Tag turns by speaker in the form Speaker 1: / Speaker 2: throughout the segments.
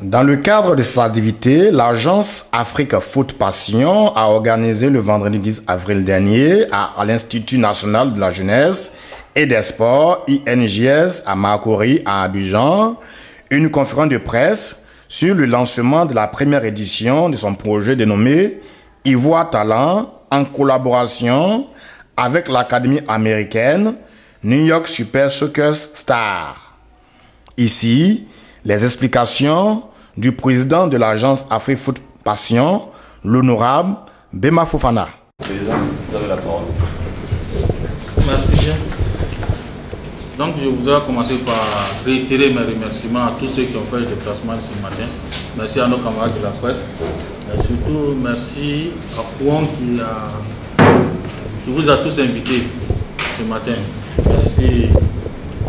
Speaker 1: Dans le cadre de sa activité, l'agence Afrique Foot Passion a organisé le vendredi 10 avril dernier à, l'Institut national de la jeunesse et des sports INJS à Makori à Abidjan une conférence de presse sur le lancement de la première édition de son projet dénommé Ivoire Talent en collaboration avec l'Académie américaine New York Super Soccer Star. Ici, les explications du président de l'agence AfriFoot Passion, l'honorable Bema Fofana.
Speaker 2: Président, vous avez la parole.
Speaker 3: Merci bien. Donc je voudrais commencer par réitérer mes remerciements à tous ceux qui ont fait le déplacement ce matin. Merci à nos camarades de la presse. Et surtout merci à Pouan qui, a, qui vous a tous invités ce matin. Merci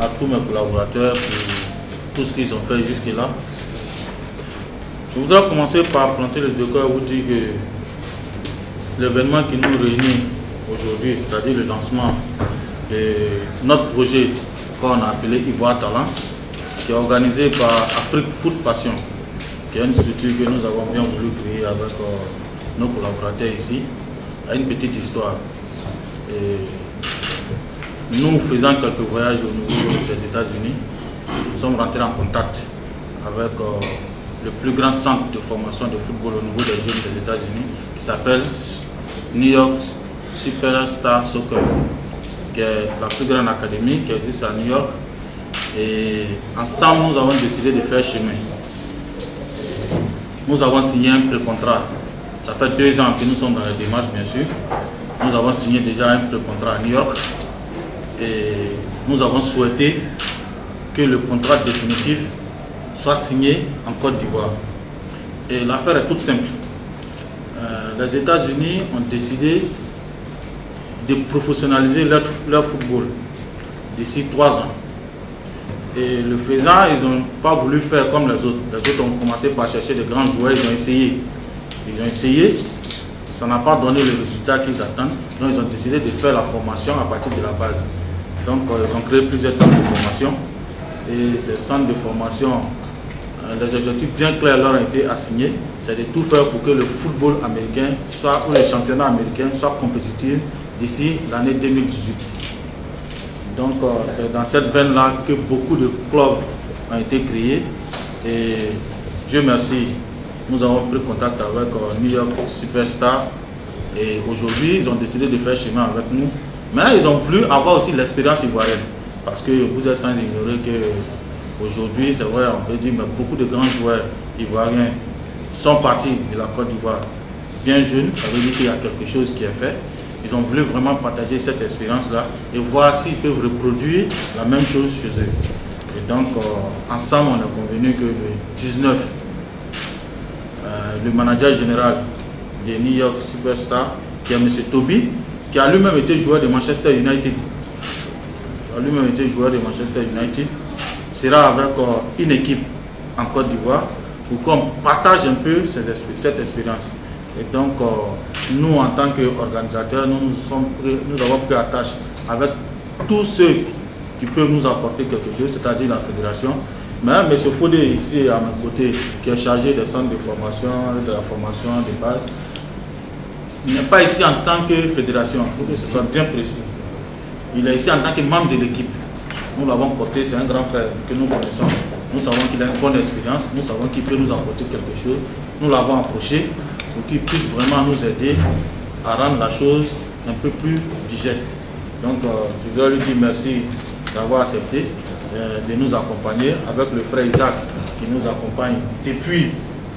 Speaker 3: à tous mes collaborateurs pour tout ce qu'ils ont fait jusque-là. Je voudrais commencer par planter le décor et vous dire que l'événement qui nous réunit aujourd'hui, c'est-à-dire le lancement de notre projet qu'on a appelé Ivoire Talent, qui est organisé par Afrique Foot Passion, qui est une structure que nous avons bien voulu créer avec euh, nos collaborateurs ici, a une petite histoire. Nous faisant quelques voyages au niveau des États-Unis, nous sommes rentrés en contact avec euh, le plus grand centre de formation de football au niveau des jeunes des États-Unis qui s'appelle New York Superstar Soccer qui est la plus grande académie qui existe à New York. Et ensemble, nous avons décidé de faire chemin. Nous avons signé un pré-contrat. Ça fait deux ans que nous sommes dans la démarche, bien sûr. Nous avons signé déjà un pré-contrat à New York. Et nous avons souhaité que le contrat définitif soit signé en Côte d'Ivoire. Et l'affaire est toute simple. Euh, les États-Unis ont décidé de professionnaliser leur, football d'ici trois ans. Et le faisant, ils n'ont pas voulu faire comme les autres. Les autres ont commencé par chercher des grands joueurs, ils ont essayé. Ils ont essayé, ça n'a pas donné le résultat qu'ils attendent. Donc ils ont décidé de faire la formation à partir de la base. Donc euh, ils ont créé plusieurs centres de formation. Et ces centres de formation, euh, les objectifs bien clairs leur ont été assignés. C'est de tout faire pour que le football américain, soit ou les championnats américains, soient compétitifs d'ici l'année 2018. Donc euh, c'est dans cette veine-là que beaucoup de clubs ont été créés et Dieu merci, nous avons pris contact avec New York Superstar et aujourd'hui ils ont décidé de faire chemin avec nous. Mais ils ont voulu avoir aussi l'expérience ivoirienne parce que vous êtes sans ignorer que aujourd'hui c'est vrai, on peut dire, mais beaucoup de grands joueurs ivoiriens sont partis de la Côte d'Ivoire bien jeunes, ça veut dire qu'il y a quelque chose qui est fait. Ils ont voulu vraiment partager cette expérience-là et voir s'ils peuvent reproduire la même chose chez eux. Et donc, euh, ensemble, on a convenu que le 19, euh, le manager général de New York Superstar, qui est M. Toby, qui a lui-même été joueur de Manchester United, a lui-même été joueur de Manchester United, sera avec euh, une équipe en Côte d'Ivoire pour qu'on partage un peu cette expérience. Et donc, nous, en tant qu'organisateurs, nous, nous, avons pris attache avec tous ceux qui peuvent nous apporter quelque chose, c'est-à-dire la fédération. Mais M. Fodé, ici à mon côté, qui est chargé des centres de formation, de la formation de base, n'est pas ici en tant que fédération, il faut que ce soit bien précis. Il est ici en tant que membre de l'équipe. Nous l'avons porté, c'est un grand frère que nous connaissons. Nous savons qu'il a une bonne expérience, nous savons qu'il peut nous apporter quelque chose. Nous l'avons approché pour qu'il puisse vraiment nous aider à rendre la chose un peu plus digeste. Donc, euh, je dois lui dire merci d'avoir accepté de nous accompagner avec le frère Isaac qui nous accompagne depuis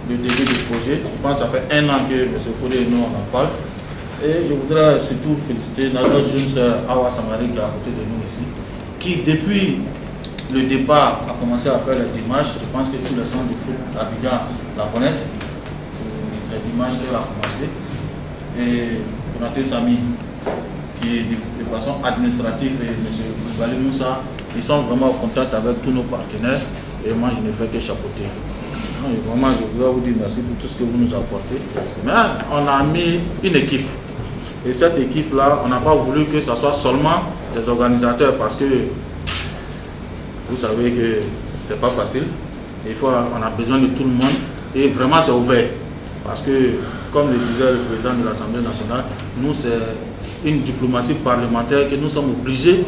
Speaker 3: le début du projet. Je pense que ça fait un an que M. Foudé et nous on en parle. Et je voudrais surtout féliciter notre jeune sœur Awa Samari qui est à côté de nous ici, qui depuis le départ a commencé à faire les démarches. Je pense que tous les centres de foot d'Abidjan la connaissent les dimanches, elle a commencé. Et Konaté Sami, qui est de, façon administrative, et M. Bali Moussa, ils sont vraiment en contact avec tous nos partenaires. Et moi, je ne fais que chapeauter. Vraiment, je voudrais vous dire merci pour tout ce que vous nous apportez. Mais on a mis une équipe. Et cette équipe-là, on n'a pas voulu que ce soit seulement des organisateurs parce que Vous savez que c'est pas facile. Il faut, on a besoin de tout le monde. Et vraiment, c'est ouvert. Parce que, comme le disait le président de l'Assemblée nationale, nous, c'est une diplomatie parlementaire que nous sommes obligés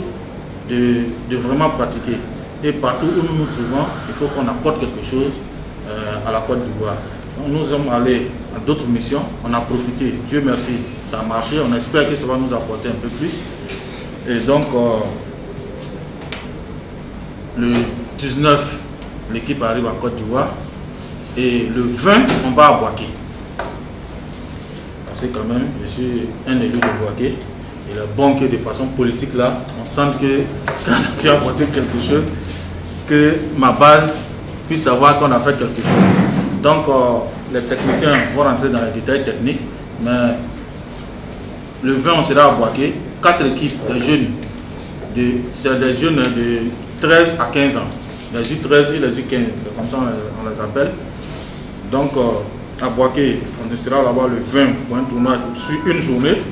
Speaker 3: de, vraiment pratiquer. Et partout où nous nous trouvons, il faut qu'on apporte quelque chose à la Côte d'Ivoire. Nous sommes allés à d'autres missions, on a profité, Dieu merci, ça a marché, on espère que ça va nous apporter un peu plus. Et donc, euh, le 19, l'équipe arrive en Côte d'Ivoire. Et le 20, on va à Boaké. Parce que quand même, je suis un élu de Boaké. Il est bon que de façon politique là, on sente que a apporté quelque chose, que ma base puisse savoir qu'on a fait quelque chose. Donc, euh, les techniciens vont rentrer dans les détails techniques, mais le 20, on sera à Boaké. Quatre équipes de jeunes, c'est des jeunes de 13 à 15 ans. Les U13 et les U15, c'est comme ça on les, appelle. Donc, euh, à Boaké, on sera là-bas le 20 pour un tournoi sur une journée.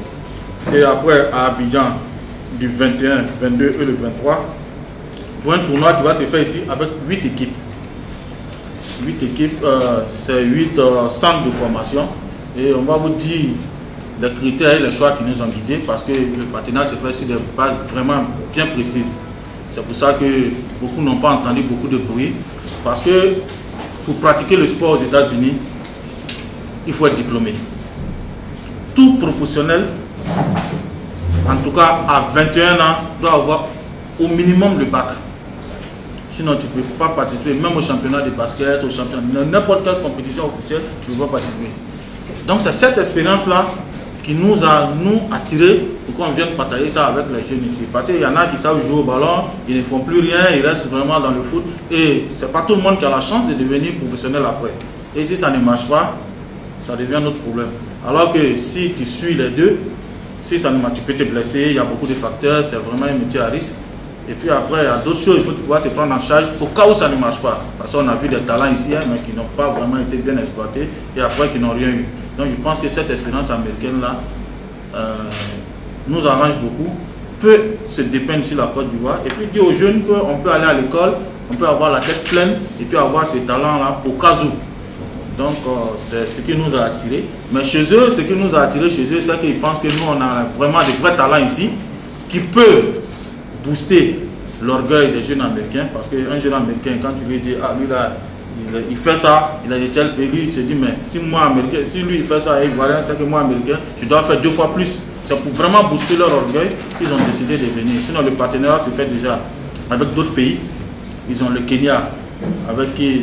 Speaker 3: Et après, à Abidjan, du 21, 22 et le 23, pour un tournoi qui va se faire ici avec 8 équipes. 8 équipes, euh, c'est 8 euh, centres de formation. Et on va vous dire les critères et les choix qui nous ont guidés parce que le partenariat se fait sur des bases vraiment bien précises. C'est pour ça que beaucoup n'ont pas entendu beaucoup de bruit. Parce que pour pratiquer le sport aux États-Unis, il faut être diplômé. Tout professionnel, en tout cas à 21 ans, doit avoir au minimum le bac. Sinon, tu ne peux pas participer, même au championnat de basket, au championnat, n'importe quelle compétition officielle, tu ne peux pas participer. Donc, c'est cette expérience-là qui nous a nous attirés pour qu'on vienne partager ça avec les jeunes ici. Parce qu'il y en a qui savent jouer au ballon, ils ne font plus rien, ils restent vraiment dans le foot. Et ce n'est pas tout le monde qui a la chance de devenir professionnel après. Et si ça ne marche pas, ça devient notre problème. Alors que si tu suis les deux, si ça ne marche, tu peux te blesser, il y a beaucoup de facteurs, c'est vraiment un métier à risque. Et puis après, il y a d'autres choses, il faut pouvoir te prendre en charge au cas où ça ne marche pas. Parce qu'on a vu des talents ici, hein, mais qui n'ont pas vraiment été bien exploités et après qui n'ont rien eu. Donc je pense que cette expérience américaine-là euh, nous arrange beaucoup, peut se dépeindre sur la Côte d'Ivoire et puis dire aux jeunes qu'on peut aller à l'école, on peut avoir la tête pleine et puis avoir ce talent-là au cas où. Donc euh, c'est ce qui nous a attirés. Mais chez eux, ce qui nous a attirés chez eux, c'est qu'ils pensent que nous, on a vraiment des vrais talents ici qui peuvent booster l'orgueil des jeunes américains. Parce qu'un jeune américain, quand tu lui dis, ah lui là, il, fait ça, il a des tel pays, il se dit, mais si moi, américain, si lui il fait ça et voilà, c'est que moi, américain, je dois faire deux fois plus. C'est pour vraiment booster leur orgueil qu'ils ont décidé de venir. Sinon, le partenariat se fait déjà avec d'autres pays. Ils ont le Kenya, avec qui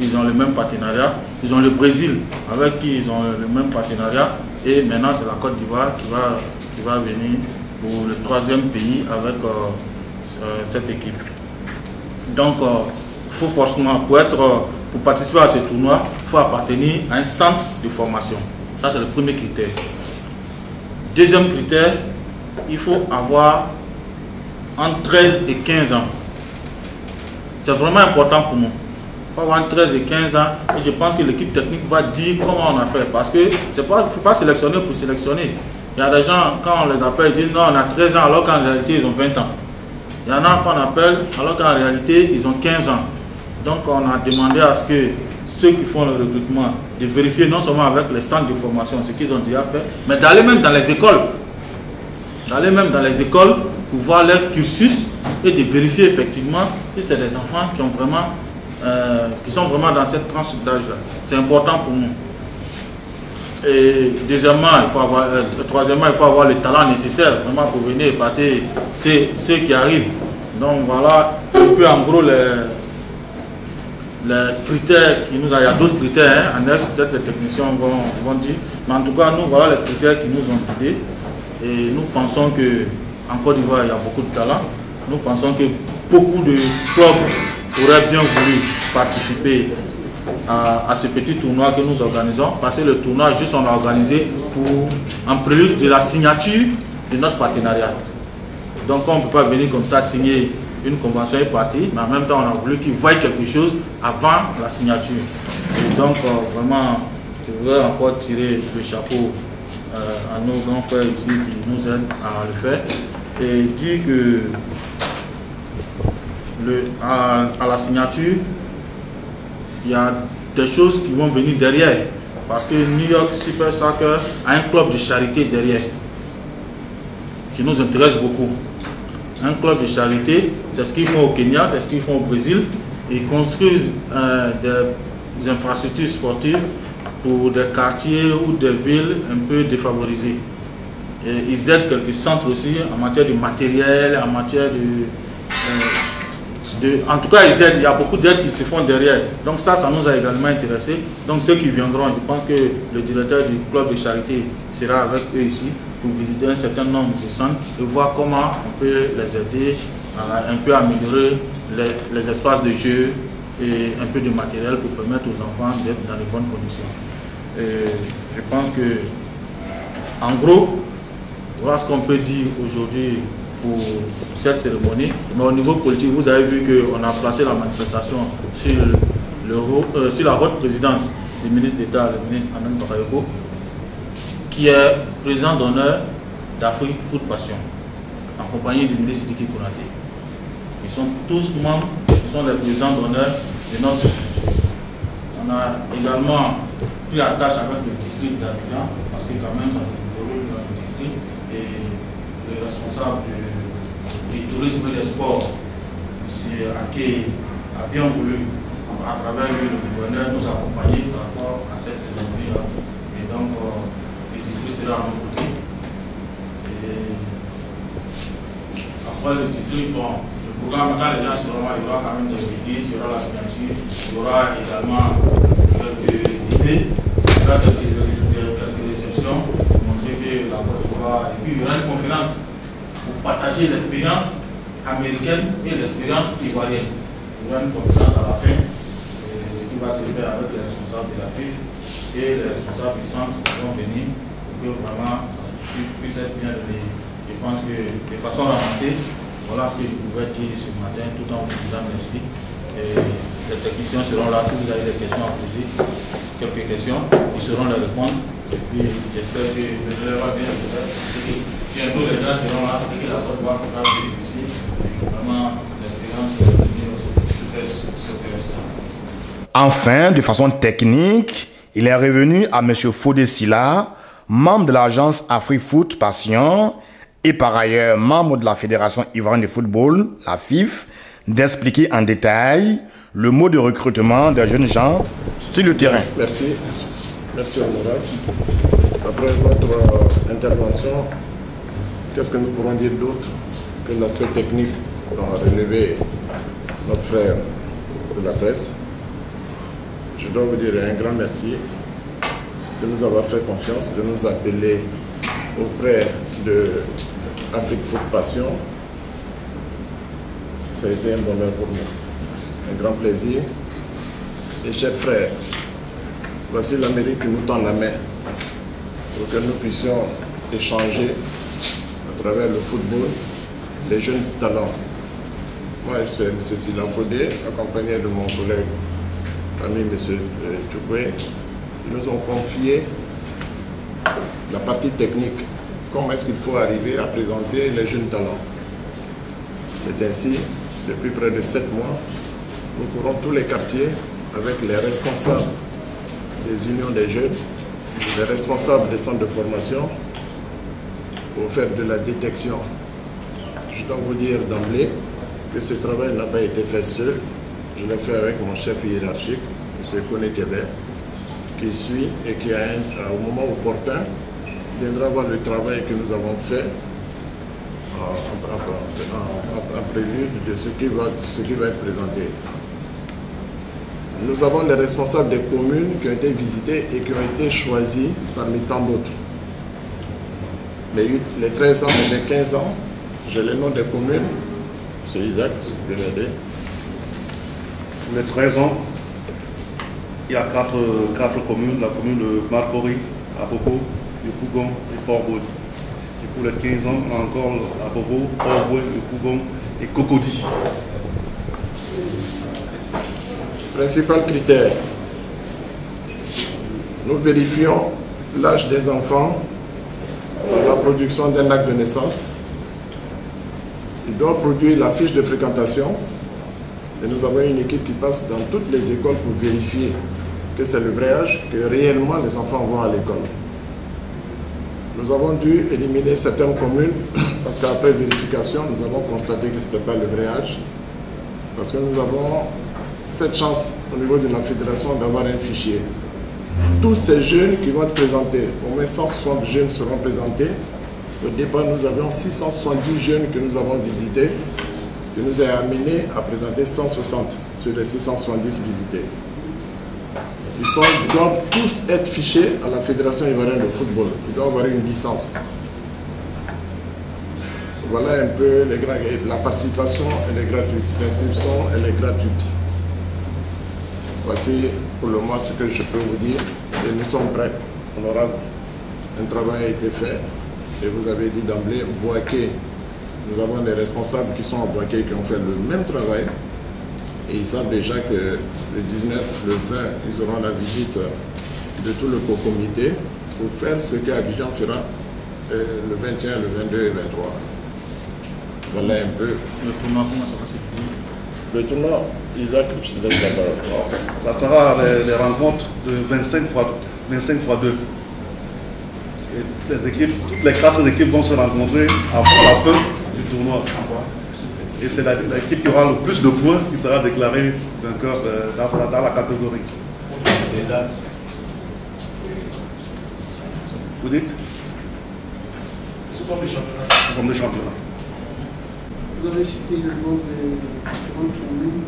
Speaker 3: ils ont le même partenariat. Ils ont le Brésil, avec qui ils ont le même partenariat. Et maintenant, c'est la Côte d'Ivoire qui va, qui va venir pour le troisième pays avec euh, euh, cette équipe. Donc, euh, faut forcément, pour, être, pour participer à ce tournoi, il faut appartenir à un centre de formation. Ça, c'est le premier critère. Deuxième critère, il faut avoir entre 13 et 15 ans. C'est vraiment important pour nous. Il faut avoir entre 13 et 15 ans. Et je pense que l'équipe technique va dire comment on a fait. Parce que il ne faut pas sélectionner pour sélectionner. Il y a des gens, quand on les appelle, ils disent non, on a 13 ans, alors qu'en réalité, ils ont 20 ans. Il y en a qu'on appelle, alors qu'en réalité, ils ont 15 ans. Donc on a demandé à ce que ceux qui font le recrutement de vérifier non seulement avec les centres de formation ce qu'ils ont déjà fait, mais d'aller même dans les écoles. D'aller même dans les écoles pour voir leur cursus et de vérifier effectivement si c'est des enfants qui, ont euh, qui sont vraiment dans cette tranche d'âge-là. C'est important pour nous. Et deuxièmement, il faut avoir, euh, troisièmement, il faut avoir le talent nécessaire vraiment pour venir épater ceux, qui arrivent. Donc voilà un peu en gros les, les critères qui nous il y a d'autres critères hein, annexes, peut-être les techniciens vont, vont, dire, mais en tout cas, nous, voilà les critères qui nous ont guidés. Et nous pensons que en Côte d'Ivoire, il y a beaucoup de talent. Nous pensons que beaucoup de clubs auraient bien voulu participer à, ce petit tournoi que nous organisons, parce que le tournoi, juste on l'a organisé pour en prélude de la signature de notre partenariat. Donc on ne peut pas venir comme ça signer une convention est partie, mais en même temps, on a voulu qu'ils voient quelque chose avant la signature. Et donc, euh, vraiment, je voudrais encore tirer le chapeau euh, à nos grands frères ici qui nous aident à le faire et dire que le, à, la signature, il y a des choses qui vont venir derrière. Parce que New York Super Soccer a un club de charité derrière, qui nous intéresse beaucoup. Un club de charité, c'est ce qu'ils font au Kenya, c'est ce qu'ils font au Brésil. Ils construisent euh, des infrastructures sportives pour des quartiers ou des villes un peu défavorisées. Ils aident quelques centres aussi en matière de matériel, en matière de, euh, En tout cas, ils aident. Il y a beaucoup d'aides qui se font derrière. Donc ça, ça nous a également intéressés. Donc ceux qui viendront, je pense que le directeur du club de charité sera avec eux ici pour visiter un certain nombre de centres et voir comment on peut les aider à un peu améliorer les, espaces de jeu et un peu de matériel pour permettre aux enfants d'être dans les bonnes conditions. Et je pense que, en gros, voilà ce qu'on peut dire aujourd'hui pour cette cérémonie. Mais au niveau politique, vous avez vu qu'on a placé la manifestation sur, euh, la haute présidence du ministre d'État, le ministre Amen Bakayoko, qui est président d'honneur d'Afrique Foot Passion, en compagnie du ministre Diki Kounate. Ils sont tous membres, ils sont les présidents d'honneur de notre On a également pris la tâche avec le district d'Abidjan, parce que quand même, ça se déroule dans le district et le responsable du, tourisme et des sports, M. Ake, a bien voulu, à travers lui, le gouverneur, nous accompagner par rapport à cette cérémonie-là. Et donc, euh, le district sera à nos côtés. Et après le district, bon, le programme, quand les gens seront là, il y aura quand même des visites, il y aura la signature, il y aura également quelques dîners, il y aura quelques, réceptions la Côte d'Ivoire. Et puis il y aura une conférence partager l'expérience américaine et l'expérience ivoirienne. Il y aura une conférence à la fin, ce qui va se faire avec les responsables de la FIF et les responsables du centre qui vont venir pour que vraiment ça puisse être bien Je pense que de façon ramassée, voilà ce que je pouvais dire ce matin tout en vous disant merci. Et les techniciens seront là si vous avez des questions à poser, quelques questions, ils seront les répondre. Et puis j'espère que le va bien bientôt les gens seront là et que la Côte d'Ivoire pourra bénéficier vraiment l'expérience de venir super
Speaker 1: Enfin, de façon technique, il est revenu à M. Fodé Silla, membre de l'agence AfriFoot Passion et par ailleurs membre de la Fédération ivoirienne de football, la FIF, d'expliquer en détail le mot de recrutement des jeunes gens sur le terrain.
Speaker 4: Merci. Merci, honorable. Après votre intervention, qu'est-ce que nous pourrons dire d'autre que l'aspect technique dont a relevé notre frère de la presse? Je dois vous dire un grand merci de nous avoir fait confiance, de nous appeler auprès de Afrique Foot Passion. Ça a été un bonheur pour nous, un grand plaisir. Et chers frères, Voici l'Amérique qui nous tend la main pour que nous puissions échanger à travers le football les jeunes talents. Moi, c'est M. Sila Fodé, accompagné de mon collègue, ami M. Tchoukoué. Ils nous ont confié la partie technique. Comment est-ce qu'il faut arriver à présenter les jeunes talents? C'est ainsi, depuis près de sept mois, nous courons tous les quartiers avec les responsables des unions des jeunes, les responsables des centres de formation pour faire de la détection. Je dois vous dire d'emblée que ce travail n'a pas été fait seul. Je l'ai fait avec mon chef hiérarchique, M. Kone qui suit et qui, au moment opportun, viendra voir le travail que nous avons fait en, prélude de ce qui va être présenté. Nous avons les responsables des communes qui ont été visitées et qui ont été choisis parmi tant d'autres. Les, les 13 ans et les 15 ans, j'ai le nom des communes. C'est Isaac, vous pouvez m'aider.
Speaker 5: Les 13 ans, il y a 4, communes, la commune de Marcory, Abobo, Yopougon et Port-Bouy. Et pour les 15 ans, on a encore Abobo, Port-Bouy, Yopougon et Cocody.
Speaker 4: Principal critère, nous vérifions l'âge des enfants la production d'un acte de naissance. Il doit produire la fiche de fréquentation Et nous avons une équipe qui passe dans toutes les écoles pour vérifier que c'est le vrai âge, que réellement les enfants vont à l'école. Nous avons dû éliminer certaines communes parce qu'après vérification, nous avons constaté que ce n'était pas le vrai âge. Parce que nous avons cette chance au niveau de la fédération d'avoir un fichier. Tous ces jeunes qui vont être présentés, au moins 160 jeunes seront présentés. Au départ, nous avions 670 jeunes que nous avons visités, qui nous a amené à présenter 160 sur les 670 visités. Ils, doivent tous être fichés à la Fédération ivoirienne de football. Ils doivent avoir une licence. Voilà un peu. La participation, elle est gratuite. L'inscription, elle est gratuite. Voici pour le moment ce que je peux vous dire. Et nous sommes prêts. On aura un travail a été fait. Et vous avez dit d'emblée, Boaké, nous avons des responsables qui sont à Boaké qui ont fait le même travail. Et ils savent déjà que le 19, le 20, ils auront la visite de tout le co-comité pour faire ce qu'Abidjan fera euh, le 21, le 22 et le 23. Voilà un peu.
Speaker 3: Le comment ça va se
Speaker 4: Le tournoi, Isaac, je te laisse la parole.
Speaker 5: Ça sera les, les rencontres de 25 fois, 25 fois 2. Et toutes les équipes, toutes les quatre équipes vont se rencontrer avant la fin du tournoi. Et c'est la- l'équipe qui aura le plus de points qui sera déclarée vainqueur euh, dans, dans la catégorie. Vous dites?
Speaker 6: Sous forme de championnat.
Speaker 5: Comme le championnat.
Speaker 6: Vous avez cité le nom des différentes communes,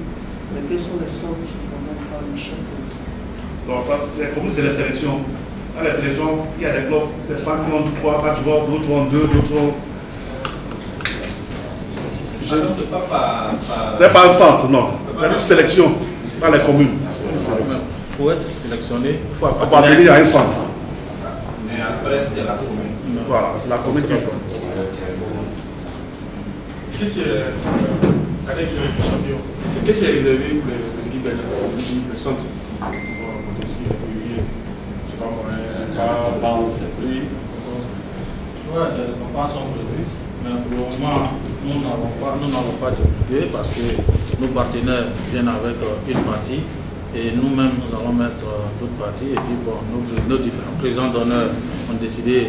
Speaker 6: mais quels sont les centres qui commandent par le
Speaker 5: Donc, ça, les communes, c'est les sélections. Dans les sélections, il y a des clubs, les 5 qui ont 3, 4 joueurs, d'autres ont 2, d'autres ont.
Speaker 2: Je ne sais pas par.
Speaker 5: C'est pas un centre, non. C'est une sélection dans les communes.
Speaker 3: Pour être sélectionné, il faut
Speaker 5: appartenir à un centre.
Speaker 2: Mais après, c'est la commune.
Speaker 5: Voilà, c'est la commune qui joue.
Speaker 7: Qu'est-ce qui est, avec le champion, qu'est-ce qui est réservé pour les, équipes gagnantes Le centre pas un oui.
Speaker 3: Les combats sont prévus, mais pour le moment, nous n'avons pas, nous n'avons pas de budget parce que nos partenaires viennent avec euh, une partie et nous-mêmes, nous allons mettre euh, d'autres parties. Et puis, bon, nos, nos différents présidents d'honneur ont décidé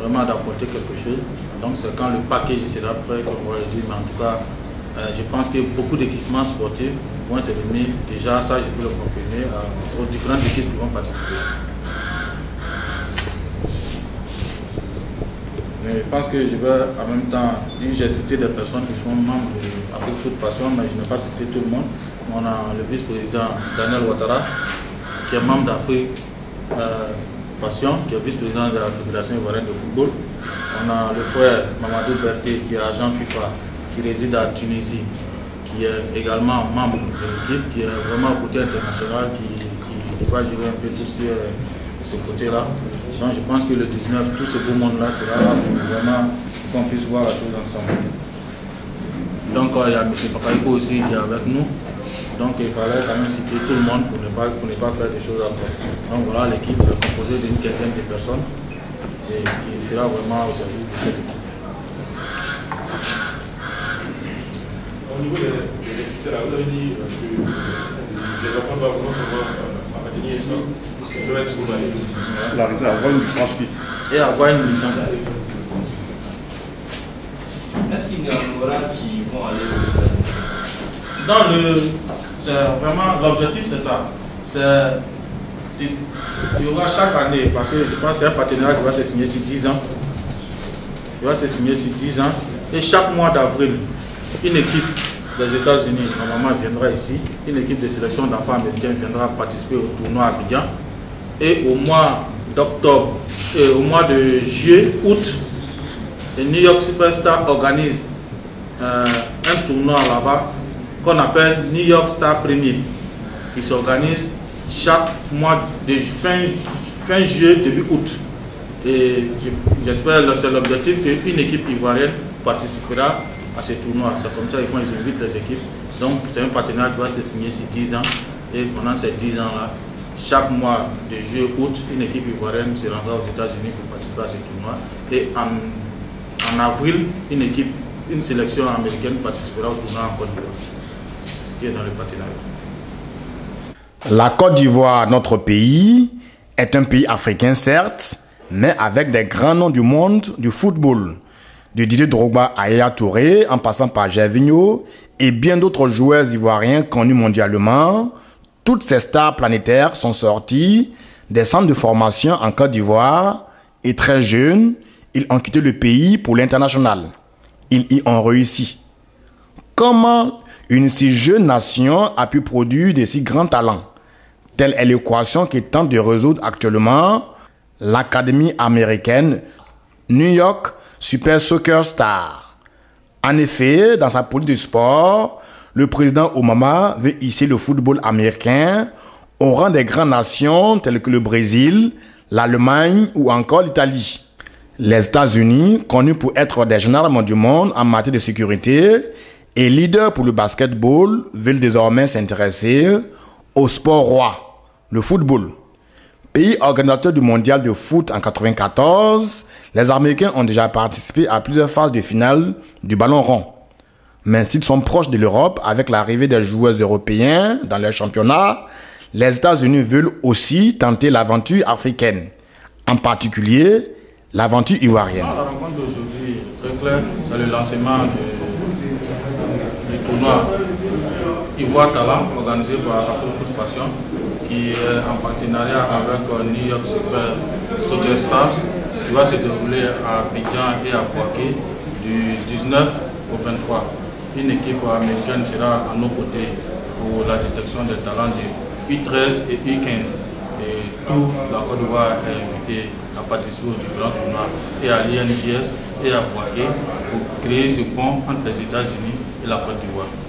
Speaker 3: vraiment d'apporter quelque chose. Donc, c'est quand le package sera prêt qu'on va le dire. Mais en tout cas, euh, je pense que beaucoup d'équipements sportifs vont être remis. Déjà, ça, je peux le confirmer aux différentes équipes qui vont participer. Mais je pense que je vais en même temps dire, j'ai cité des personnes qui sont membres de Afrique Foot Passion, mais je n'ai pas cité tout le monde. On a le vice-président Daniel Ouattara, qui est membre d'Afrique euh, Qui est vice-président de la Fédération ivoirienne de football. On a le frère Mamadou Berté, qui est agent FIFA, qui réside à Tunisie, qui est également membre de l'équipe, qui est vraiment côté international, qui, qui- va gérer un peu tout ce de ce côté-là. Donc je pense que le 19, tout ce beau monde-là sera là pour vraiment qu'on puisse voir la chose ensemble. Donc euh, il y a M. Pakaiko aussi qui est avec nous. Donc il fallait quand même citer tout le monde pour ne pas, pour ne pas faire des choses à part. Donc voilà, l'équipe est composée d'une quinzaine de personnes et qui sera vraiment au service de cette équipe.
Speaker 7: Au niveau des, des là, vous avez dit euh, que les enfants doivent non seulement euh, appartenir ça, ils doivent être scolarisés
Speaker 5: réserve, avoir une licence qui.
Speaker 3: Et avoir une licence.
Speaker 2: Est-ce qu'il y en aura qui vont aller au
Speaker 3: Dans le. C'est vraiment. L'objectif, c'est ça. C'est. Il y aura chaque année, parce que je pense que c'est un partenariat qui va se signer sur 10 ans. Il va se signer sur 10 ans. Et chaque mois d'avril, une équipe des États-Unis, normalement, viendra ici. Une équipe de sélection d'enfants américains viendra participer au tournoi à Abidjan. Et au mois d'octobre, et au mois de juillet, août, le New York Superstar organise euh, un tournoi là-bas qu'on appelle New York Star Premier, qui s'organise chaque mois de fin, fin juillet, début août. Et je- j'espère que c'est l'objectif qu'une équipe ivoirienne participera à ce tournoi. C'est comme ça qu'ils font, ils invitent les équipes. Donc c'est un partenariat qui va se signer sur 10 ans. Et pendant ces 10 ans-là, chaque mois de juillet, août, une équipe ivoirienne se rendra aux États-Unis pour participer à ce tournoi. Et en en avril, une équipe, une sélection américaine participera au tournoi en Côte d'Ivoire.
Speaker 1: La Côte d'Ivoire, notre pays, est un pays africain certes, mais avec des grands noms du monde du football. Du Didier Drogba à Yaya Touré, en passant par Gervinho et bien d'autres joueurs ivoiriens connus mondialement, toutes ces stars planétaires sont sorties des centres de formation en Côte d'Ivoire et très jeunes, ils ont quitté le pays pour l'international. Ils y ont réussi. Comment une si jeune nation a pu produire de si grands talents Telle est l'équation qui tente de résoudre actuellement l'Académie américaine New York Super Soccer Star. En effet, dans sa politique du sport, le président Obama veut hisser le football américain au rang des grandes nations telles que le Brésil, l'Allemagne ou encore l'Italie. Les États-Unis, connus pour être des gendarmes du monde en matière de sécurité et leaders pour le basketball, veulent désormais s'intéresser au sport roi, le football. Pays organisateur du mondial de foot en 1994, les Américains ont déjà participé à plusieurs phases de finale du ballon rond. Mais s'ils sont proches de l'Europe avec l'arrivée des joueurs européens dans leur championnat, les États-Unis veulent aussi tenter l'aventure africaine, en particulier l'aventure ivoirienne.
Speaker 3: Tournoi Ivoire Talent organisé par Afro Foot Passion qui est en partenariat avec New York Super Soccer Stars qui va se dérouler à Abidjan et à Boaké du 19 au 23. Une équipe américaine sera à nos côtés pour la détection des talents du U13 et U15. Et tout la Côte d'Ivoire est invité à participer aux différents tournois et à l'INGS et à Boaké pour créer ce pont entre les États-Unis et la Côte d'Ivoire.